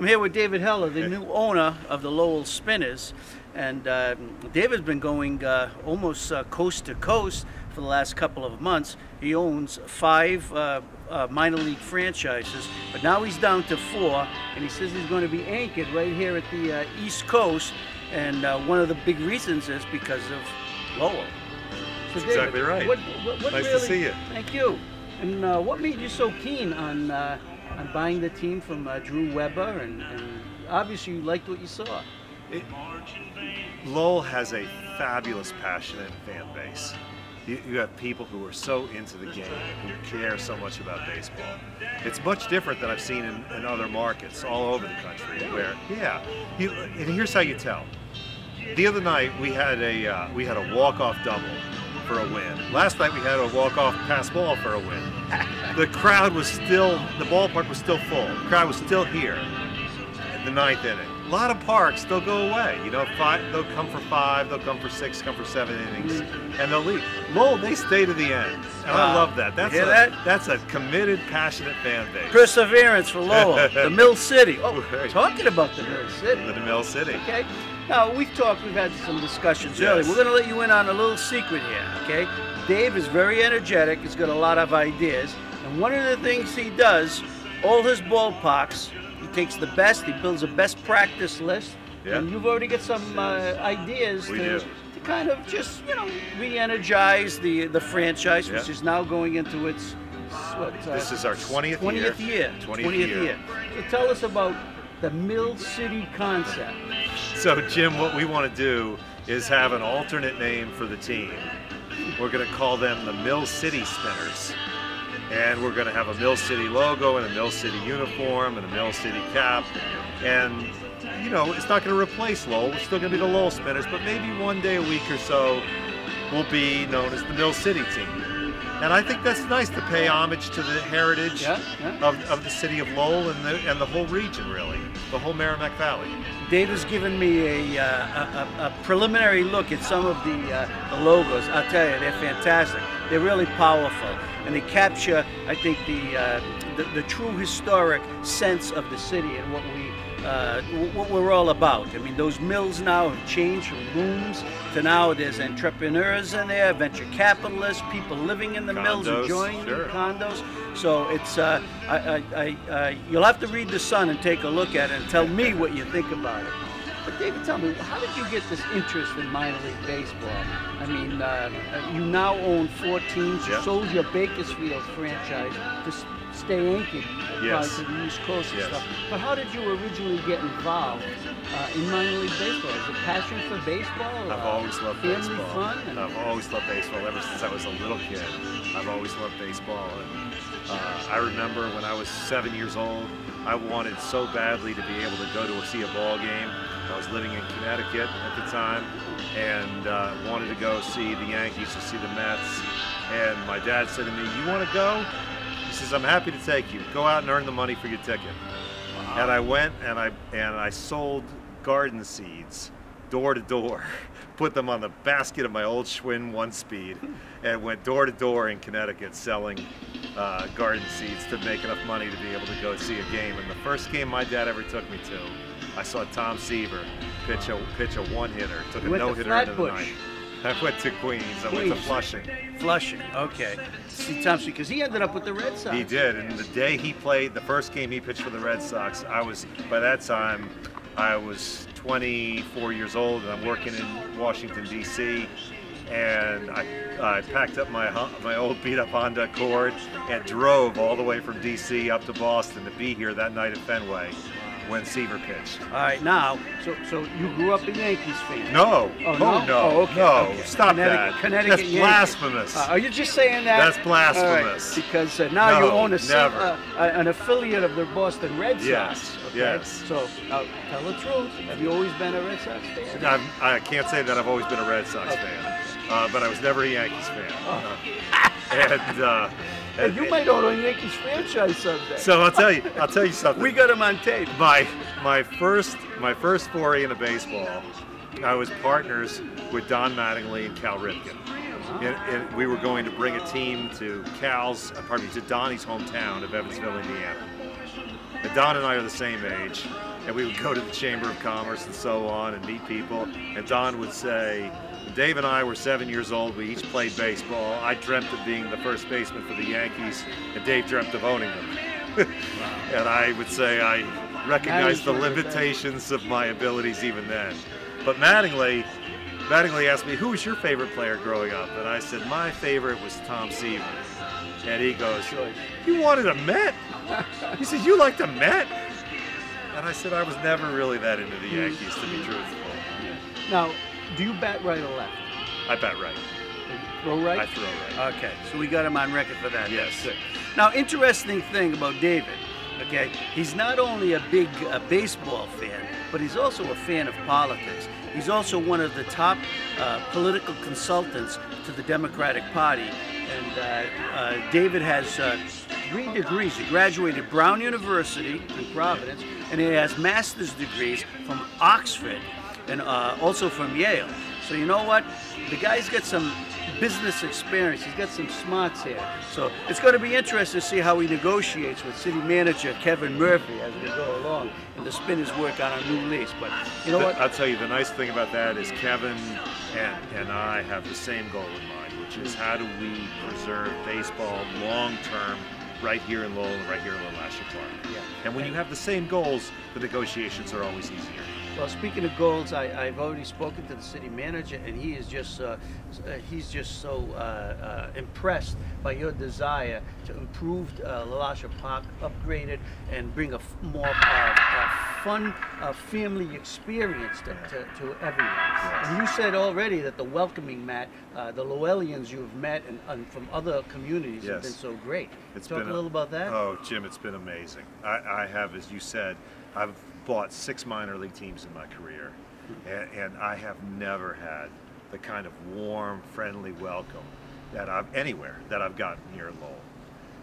I'm here with David Heller, the new owner of the Lowell Spinners. And uh, David's been going uh, almost uh, coast to coast for the last couple of months. He owns five uh, uh, minor league franchises, but now he's down to four, and he says he's going to be anchored right here at the uh, East Coast. And one of the big reasons is because of Lowell. So David, exactly right. What, what, what nice really, to see you. Thank you. And what made you so keen on on buying the team from uh, Drew Weber, and, and, obviously you liked what you saw. It, Lowell has a fabulous, passionate fan base. You, you, have people who are so into the game, who care so much about baseball. It's much different than I've seen in, in other markets all over the country. Where, yeah, you, and here's how you tell. The other night we had a uh, we had a walk-off double for a win. Last night we had a walk-off pass ball for a win. The crowd was still, the ballpark was still full. The crowd was still here in the ninth inning. A lot of parks, they'll go away. You know, five, they'll come for five, they'll come for six, come for seven innings, and they'll leave. Lowell, they stay to the end. And wow. I love that. That's a, that? That's a committed, passionate fan base. Perseverance for Lowell, the Mill City. Oh, talking about the Mill City. The Mill City. Okay. Now, we've talked, we've had some discussions yes. earlier. We're going to let you in on a little secret here, okay? Dave is very energetic. He's got a lot of ideas. And one of the things he does, all his ballparks, he takes the best, he builds a best practice list. Yeah. And you've already got some uh, ideas to, to, kind of just, you know, re-energize the, the franchise, yeah. which is now going into its what, uh, this is our 20th, 20th year. year. 20th, 20th year. year. So tell us about the Mill City concept. So, Jim, what we want to do is have an alternate name for the team. We're going to call them the Mill City Spinners. And we're going to have a Mill City logo and a Mill City uniform and a Mill City cap. And, you know, it's not going to replace Lowell. It's still going to be the Lowell Spinners, but maybe one day a week or so will be known as the Mill City team. And I think that's nice to pay homage to the heritage yeah, yeah. Of, of the city of Lowell and the, and the whole region, really, the whole Merrimack Valley. Dave has given me a, uh, a, a, preliminary look at some of the, uh, the logos. I'll tell you, they're fantastic. They're really powerful, and they capture, I think, the, uh, the, the true historic sense of the city and what we uh, what we're all about. I mean, those mills now have changed from rooms to now there's entrepreneurs in there, venture capitalists, people living in the condos, mills, enjoying sure. condos. So it's, uh, I, I, I, uh, you'll have to read The Sun and take a look at it and tell me what you think about it. But David, tell me, how did you get this interest in minor league baseball? I mean, uh, you now own four teams. You sold your Bakersfield franchise to stay anchored yes. to the East Coast and yes. stuff. But how did you originally get involved uh, in minor league baseball? Is it passion for baseball? I've always loved baseball. Fun I've always loved baseball ever since I was a little kid. I've always loved baseball. And, uh, I remember when I was seven years old, I wanted so badly to be able to go to see a ball game. I was living in Connecticut at the time and uh, wanted to go see the Yankees or see the Mets. And my dad said to me, you want to go? Says, I'm happy to take you. Go out and earn the money for your ticket. Wow. And I went and I and I sold garden seeds door to door, put them on the basket of my old Schwinn one speed, and went door to door in Connecticut selling uh, garden seeds to make enough money to be able to go see a game. And the first game my dad ever took me to, I saw Tom Seaver pitch a pitch a one hitter, took a no hitter into the night. I went to Queens. I went to Flushing. Flushing, okay. See Thompson, because he ended up with the Red Sox. He did, and the day he played, the first game he pitched for the Red Sox, I was, by that time, I was 24 years old, and I'm working in Washington, D.C., and I, I packed up my my old beat up Honda Accord and drove all the way from D.C. up to Boston to be here that night at Fenway when Seaver pitched. All right, now, so so you grew up a Yankees fan? No. Oh, no? Oh, no. Oh, okay. No. Okay. Stop Connecticut, that. Connecticut That's blasphemous. Uh, are you just saying that? That's blasphemous. Right, because uh, now no, you own a, uh, an affiliate of the Boston Red Sox. Yes. Okay? Yes. So uh, tell the truth. Have you always been a Red Sox fan? I'm, I can not say that I've always been a Red Sox okay. fan, uh, but I was never a Yankees fan. Oh. and Hey, you might own a Yankees franchise someday. So I'll tell you, I'll tell you something. we got him on tape. My my first my first foray into baseball, I was partners with Don Mattingly and Cal Ripken. And, and we were going to bring a team to Cal's, uh, pardon me, to Donnie's hometown of Evansville, Indiana. And Don and I are the same age, and we would go to the Chamber of Commerce and so on and meet people. And Don would say, Dave and I were seven years old. We each played baseball. I dreamt of being the first baseman for the Yankees, and Dave dreamt of owning them. and I would say I recognized the limitations of my abilities even then. But Mattingly, Mattingly asked me, who was your favorite player growing up? And I said, my favorite was Tom Seaver. And he goes, you wanted a Met? He said, you liked a Met? And I said, I was never really that into the Yankees, to be truthful. Now, do you bat right or left? I bet right. Throw right? I throw right. Okay, so we got him on record for that. Yes. Now, interesting thing about David, okay, he's not only a big uh, baseball fan, but he's also a fan of politics. He's also one of the top uh, political consultants to the Democratic Party. And uh, uh, David has uh, three degrees. He graduated Brown University in Providence, and he has master's degrees from Oxford and uh, also from Yale. So you know what? The guy's got some business experience. He's got some smarts here. So it's going to be interesting to see how he negotiates with city manager Kevin Murphy as we go along and the Spinners work on a new lease. But you know what? I'll tell you, the nice thing about that is Kevin and, and I have the same goal in mind, which is how do we preserve baseball long term right here in Lowell and right here in LeLacheur Park. Yeah. And when you have the same goals, the negotiations are always easier. Well, speaking of goals, I, I've already spoken to the city manager, and he is just uh, uh, he's just so uh, uh, impressed by your desire to improve uh, LeLacheur Park, upgrade it, and bring a f- more uh, fun uh, family experience to, to, to everyone. And you said already that the welcoming mat, uh, the Lowellians you've met and, and from other communities have been so great. It's Talk a little about that. Oh, Jim, it's been amazing. I, I have, as you said, I've bought six minor league teams in my career, and, and I have never had the kind of warm, friendly welcome that I've anywhere that I've gotten here at Lowell.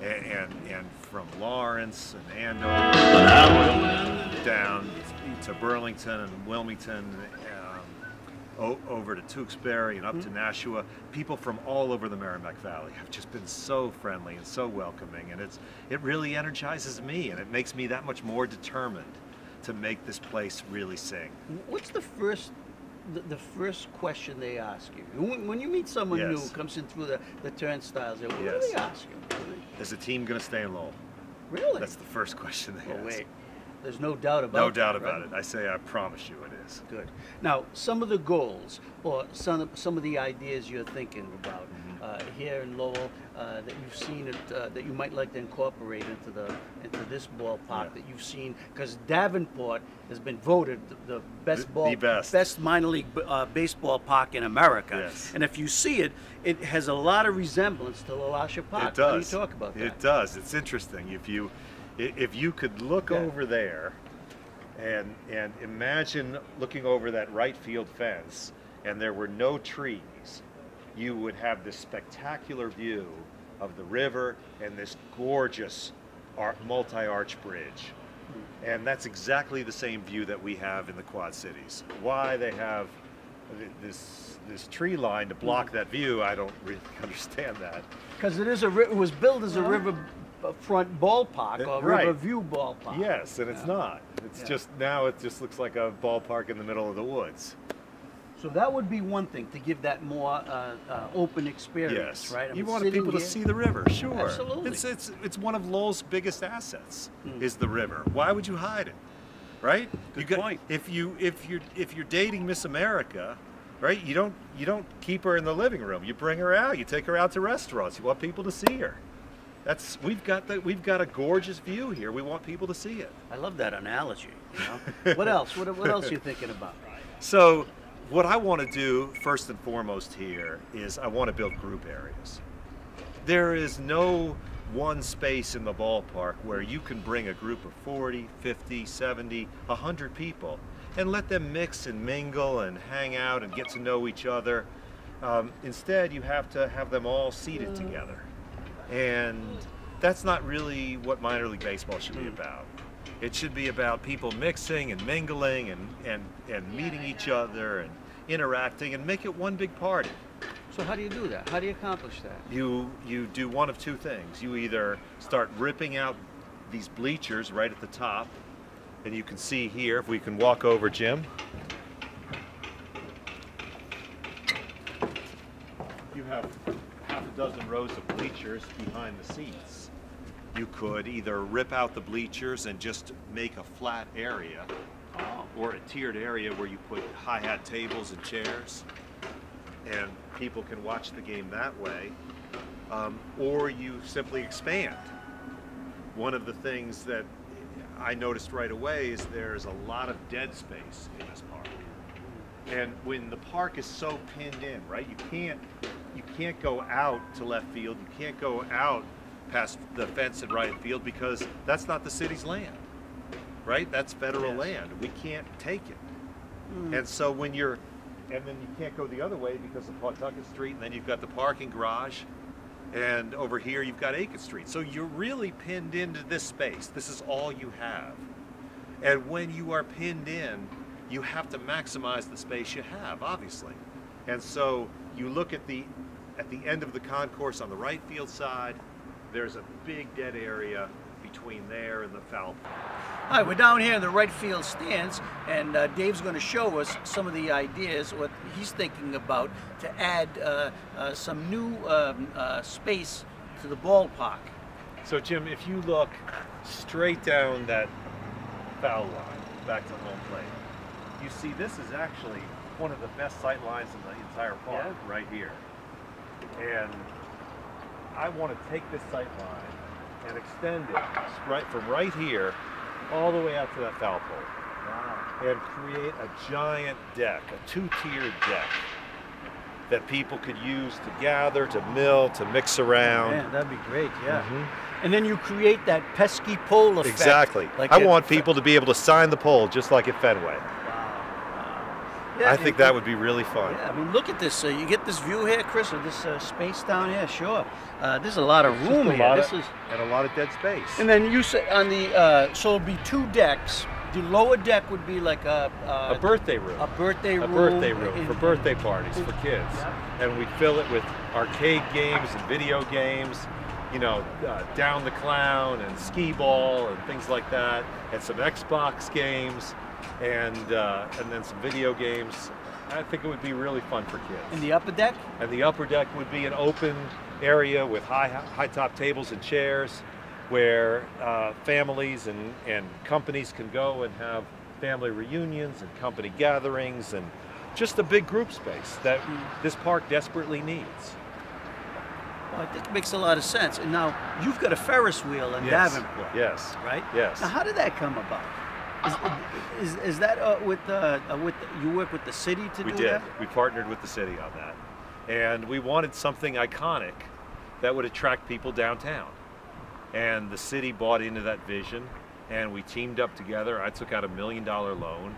And, and, and from Lawrence and Andover down to Burlington and Wilmington, um, over to Tewksbury and up to Nashua. People from all over the Merrimack Valley have just been so friendly and so welcoming, and it's it really energizes me, and it makes me that much more determined to make this place really sing. What's the first, the, the first question they ask you when, when you meet someone new who comes in through the, the turnstiles? What Yes. do they ask you? Is the team going to stay in Lowell? Really? That's the first question they ask. oh, ask. wait. There's no doubt about No that, doubt right? about it. I say I promise you it is. Good. Now, some of the goals or some of, some of the ideas you're thinking about here in Lowell uh, that you've seen it uh, that you might like to incorporate into the into this ballpark Yeah. that you've seen because Davenport has been voted the, best ball the best. best minor league b- uh, baseball park in America. Yes. And if you see it, it has a lot of resemblance to LeLacheur Park. It does. How do you talk about that? It does. It's interesting. If you if you could look Yeah. over there and and imagine looking over that right field fence and there were no trees, you would have this spectacular view of the river and this gorgeous multi-arch bridge. And that's exactly the same view that we have in the Quad Cities. Why they have this this tree line to block that view, I don't really understand that. Because it is a it was built as a river b- front ballpark Uh, or right. Riverview ballpark. Yes, and it's not. It's Yeah. just now it just looks like a ballpark in the middle of the woods. So that would be one thing to give that more uh, uh, open experience, Yes, right? I you mean, wanted sitting people to see the river. Sure, Absolutely. It's it's it's one of Lowell's biggest assets Mm. is the river. Why would you hide it? Right? Good you point. If you if you if you're dating Miss America, right? You don't you don't keep her in the living room. You bring her out. You take her out to restaurants. You want people to see her. That's we've got the we've got a gorgeous view here. We want people to see it. I love that analogy. You know? what else? What, what else are you thinking about? So, what I want to do first and foremost here is I want to build group areas. There is no one space in the ballpark where you can bring a group of 40, 50, 70, 100 people and let them mix and mingle and hang out and get to know each other. Um, instead, you have to have them all seated together. And that's not really what minor league baseball should be about. It should be about people mixing and mingling and, and, and meeting each other and interacting and make it one big party. So how do you do that? How do you accomplish that? You you do one of two things. You either start ripping out these bleachers right at the top, and you can see here if we can walk over, Jim. You have half a dozen rows of bleachers behind the seats. You could either rip out the bleachers and just make a flat area, uh, or a tiered area where you put hi-hat tables and chairs, and people can watch the game that way. Um, or you simply expand. One of the things that I noticed right away is there's a lot of dead space in this park. And when the park is so pinned in, right, you can't you can't go out to left field, you can't go out past the fence in right field because that's not the city's land. Right? That's federal Yes. land. We can't take it. Hmm. And so when you're, and then you can't go the other way because of Pawtucket Street, and then you've got the parking garage, and over here you've got Aiken Street. So you're really pinned into this space. This is all you have. And when you are pinned in, you have to maximize the space you have, obviously. And so you look at the at the end of the concourse on the right field side, there's a big dead area between there and the foul pole. All right, we're down here in the right field stands, and uh, Dave's going to show us some of the ideas, what he's thinking about to add uh, uh, some new um, uh, space to the ballpark. So Jim, if you look straight down that foul line back to home plate, you see this is actually one of the best sight lines in the entire park Yeah. right here. And I want to take this sight line and extend it right from right here all the way out to that foul pole and create a giant deck, a two-tiered deck that people could use to gather, to mill, to mix around. Man, that'd be great, yeah. Mhm. And then you create that Pesky Pole effect. Exactly. Like I want people to be able to sign the pole just like at Fenway. Yeah, I think that would be really fun. Yeah, I mean, look at this. Uh, you get this view here, Chris, of this uh, space down here. Sure, uh, there's a lot of room here. This is, and a lot of dead space. and then you say on the uh, so it'll be two decks. The lower deck would be like a uh, a birthday room. a birthday room. A birthday room in- for birthday parties for kids. Yeah. And we fill it with arcade games and video games, you know, uh, Down the Clown and Skee Ball and things like that, and some Xbox games, and uh, and then some video games. I think it would be really fun for kids. In the upper deck. And the upper deck would be an open area with high high top tables and chairs where uh, families and, and companies can go and have family reunions and company gatherings and just a big group space that this park desperately needs. Well, I think it makes a lot of sense. And now you've got a Ferris wheel in Yes. Davenport, Yes. right? Yes. Now, how did that come about? Is, is, is that uh, with uh, uh, with you work with the city to We do did. that? We partnered with the city on that. And we wanted something iconic that would attract people downtown. And the city bought into that vision and we teamed up together. I took out a million dollar loan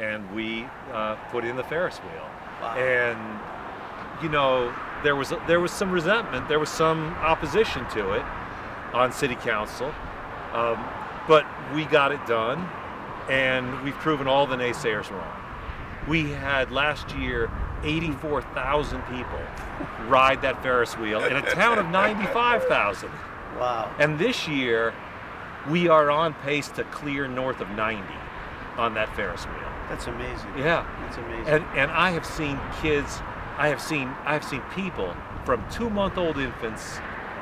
and we uh, put in the Ferris wheel. Wow. And you know, there was there was some resentment, there was some opposition to it on city council. Um, but we got it done and we've proven all the naysayers wrong. We had last year 84,000 people ride that Ferris wheel in a town of 95,000. Wow. And this year, we are on pace to clear north of 90 on that Ferris wheel. That's amazing. Yeah. That's amazing. And, and I have seen kids, I have seen, I have seen people from two-month-old infants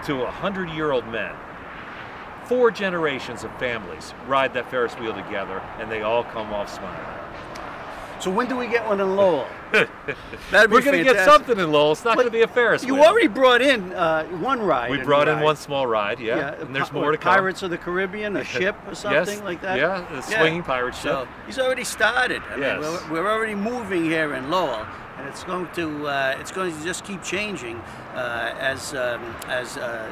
to 100-year-old men. Four generations of families ride that Ferris wheel together, and they all come off smiling. so when do we get one in Lowell? That'd be We're going to get something in Lowell. It's not going to be a Ferris wheel. You already brought in uh, one ride. we brought in ride. one small ride, yeah, Yeah, and there's more to come. Pirates of the Caribbean, a ship or something yes, like that. Yeah, the swinging pirate ship. So he's already started. I Yes. mean, we're, we're already moving here in Lowell, and it's going to uh, it's going to just keep changing uh, as um, as uh,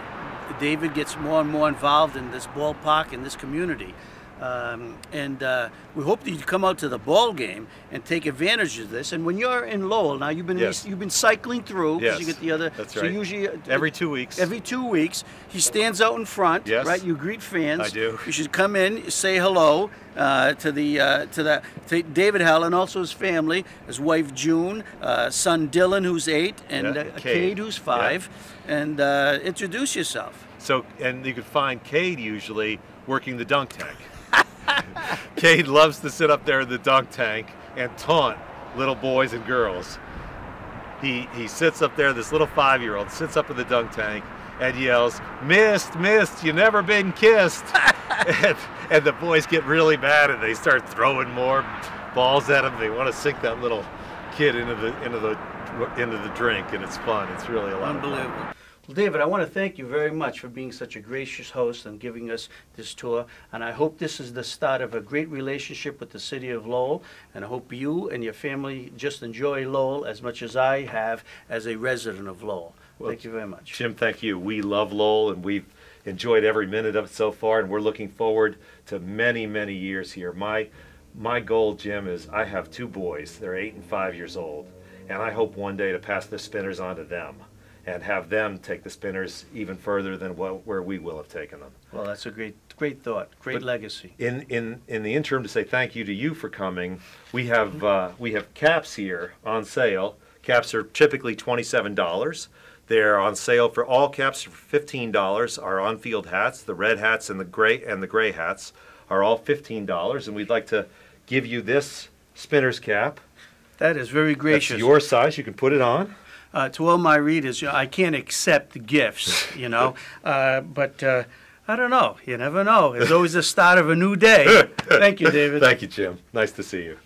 David gets more and more involved in this ballpark and this community. Um, and uh, we hope that you come out to the ball game and take advantage of this. And when you're in Lowell, now you've been Yes. you've been cycling through Yes, you get the other. that's so right. usually uh, Every two weeks. Every two weeks, he stands out in front. Yes. Right. You greet fans. I do. You should come in, say hello uh, to the uh, to the to David Hell and also his family, his wife June, uh, son Dylan who's eight, and Yeah, uh, Cade. Who's five, and uh, introduce yourself. So, and you can find Cade usually working the dunk tank. Cade loves to sit up there in the dunk tank and taunt little boys and girls. He he sits up there, this little five-year-old sits up in the dunk tank and yells, "Missed, missed! You never been kissed!" and, and the boys get really mad and they start throwing more balls at him. They want to sink that little kid into the into the into the drink, and it's fun. It's really a lot. Unbelievable. Well, David, I want to thank you very much for being such a gracious host and giving us this tour. And I hope this is the start of a great relationship with the city of Lowell. And I hope you and your family just enjoy Lowell as much as I have as a resident of Lowell. Well, thank you very much. Jim, thank you. We love Lowell and we've enjoyed every minute of it so far, and we're looking forward to many, many years here. My my goal, Jim, is I have two boys. They're eight and five years old, and I hope one day to pass the spinners on to them and have them take the spinners even further than what, where we will have taken them. Well, that's a great, great thought, great But- legacy. In in in the interim, to say thank you to you for coming, we have uh, we have caps here on sale. Caps are typically twenty seven dollars. They're on sale for all caps for fifteen dollars. Our on field hats, the red hats and the gray and the gray hats, are all fifteen dollars. And we'd like to give you this spinner's cap. That is very That's gracious. your size. You can put it on. Uh, to all my readers, you know, I can't accept gifts, you know, uh, but uh, I don't know. You never know. It's always the start of a new day. Thank you, David. Thank you, Jim. Nice to see you.